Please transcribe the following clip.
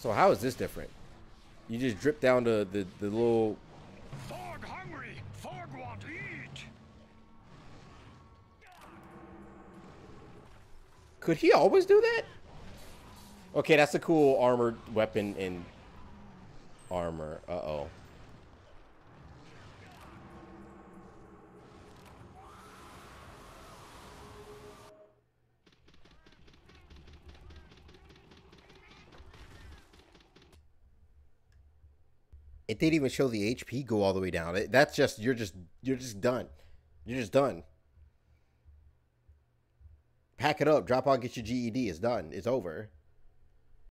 So how is this different? You just drip down the, the, the little... Fog hungry. Fog want eat. Could he always do that? Okay, that's a cool armored weapon in armor. Uh-oh. It didn't even show the HP go all the way down. It, that's just you're just you're just done. You're just done. Pack it up, drop out, get your GED. It's done. It's over.